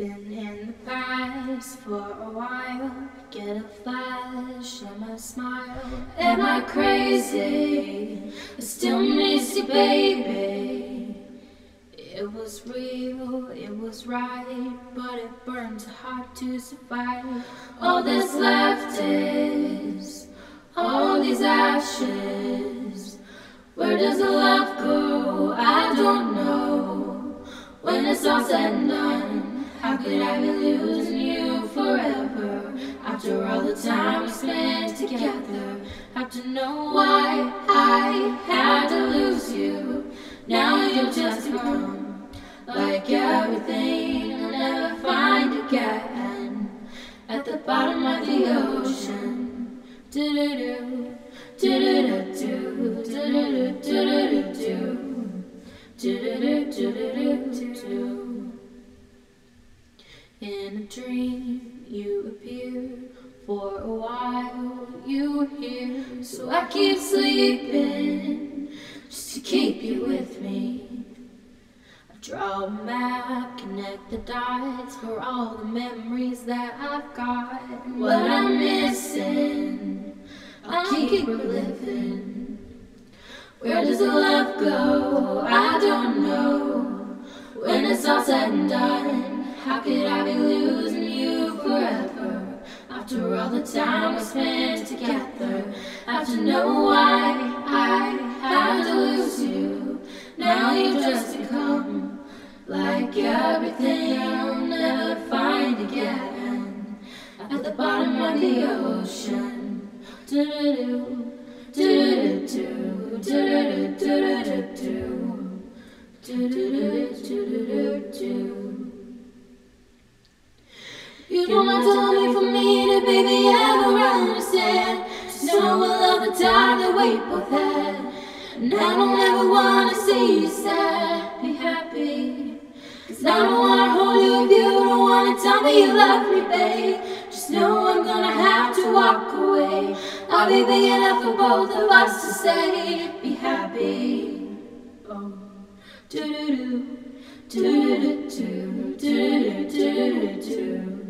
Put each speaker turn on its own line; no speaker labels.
Been in the past for a while. Get a flash and my smile. Am I crazy? I still miss you, baby. It was real, it was right, but it burns hard to survive. All that's left is all these ashes. Where does the love go? I don't know. When it's all said and done, how could I be losing you forever? After all the time we spent together, have to know why I had to lose you. Now you're just gone, like everything I'll never find again. At the bottom of the ocean, do do do. In a dream you appear for a while you were here so I keep sleeping just to keep you with me I draw a map, connect the dots for all the memories that I've got what I'm missing I'll keep living. Where does the love go? I don't know. When it's all said and done, how could I be losing you forever? After all the time we spent together, to know why I had to lose you. Now you've just become like everything I'll never find again. At the bottom of the ocean. You don't have to me for me to baby ever understand. Just know I love the time that we both had. And I don't ever wanna see you sad. Be happy. Cause I don't wanna hold you if you don't wanna tell me you love me, babe. Just know I'm gonna have to walk away. I'll be big enough for both of us to say, be happy. Oh, do do do, do do do, do do do